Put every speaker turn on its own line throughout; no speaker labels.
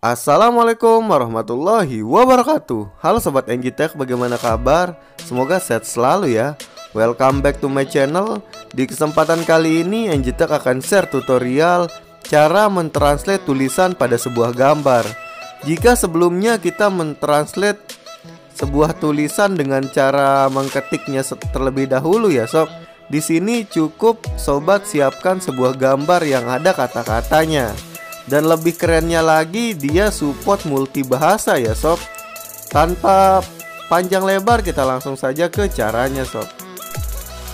Assalamualaikum warahmatullahi wabarakatuh Halo Sobat Tech, bagaimana kabar? Semoga sehat selalu ya Welcome back to my channel Di kesempatan kali ini Tech akan share tutorial Cara mentranslate tulisan pada sebuah gambar Jika sebelumnya kita mentranslate sebuah tulisan dengan cara mengketiknya terlebih dahulu ya sob di sini cukup sobat siapkan sebuah gambar yang ada kata-katanya. Dan lebih kerennya lagi dia support multibahasa ya sob. Tanpa panjang lebar kita langsung saja ke caranya sob.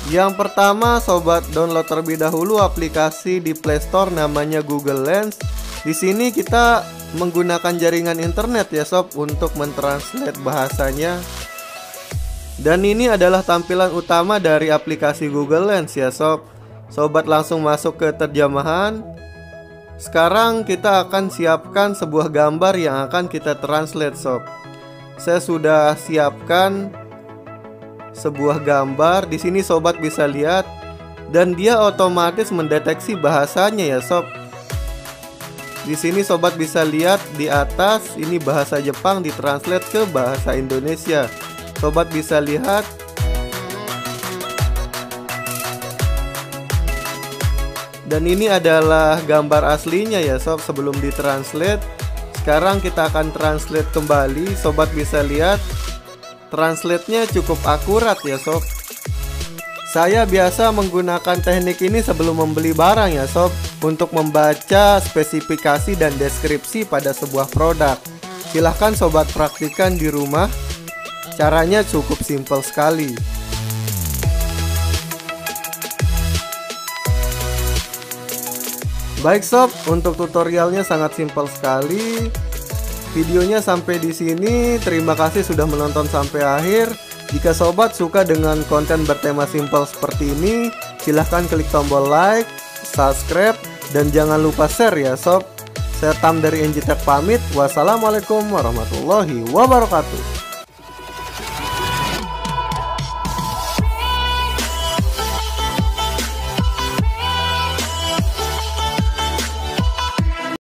Yang pertama sobat download terlebih dahulu aplikasi di Play Store namanya Google Lens. Di sini kita menggunakan jaringan internet ya sob untuk mentranslate bahasanya dan ini adalah tampilan utama dari aplikasi Google Lens ya sob Sobat langsung masuk ke terjemahan Sekarang kita akan siapkan sebuah gambar yang akan kita translate sob. Saya sudah siapkan sebuah gambar. Di sini sobat bisa lihat. Dan dia otomatis mendeteksi bahasanya ya sob. Di sini sobat bisa lihat di atas ini bahasa Jepang ditranslate ke bahasa Indonesia. Sobat bisa lihat Dan ini adalah gambar aslinya ya sob. Sebelum ditranslate Sekarang kita akan translate kembali. Sobat bisa lihat Translate-nya cukup akurat ya sob. Saya biasa menggunakan teknik ini sebelum membeli barang ya sob Untuk membaca spesifikasi dan deskripsi pada sebuah produk. Silahkan sobat praktikan di rumah. Caranya cukup simpel sekali. Baik sob, untuk tutorialnya sangat simpel sekali. Videonya sampai di sini. Terima kasih sudah menonton sampai akhir. Jika sobat suka dengan konten bertema simpel seperti ini, silahkan klik tombol like, subscribe, dan jangan lupa share ya sob. Saya Tam dari NGTech pamit. Wassalamualaikum warahmatullahi wabarakatuh.